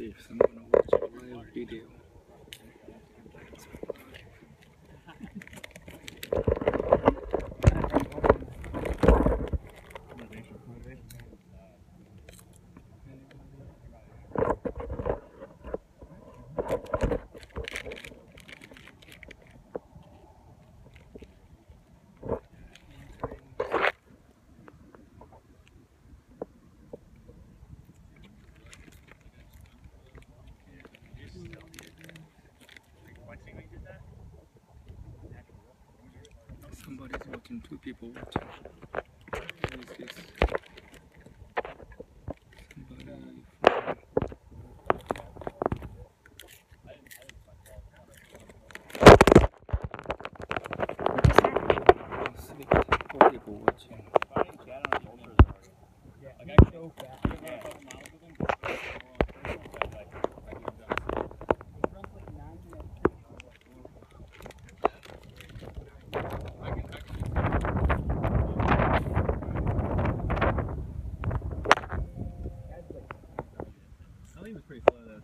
see if someone watch a live video. somebody's watching, two people walking. Who is this? Somebody from... Four people watching. Yeah, I got so fast. He was pretty slow though.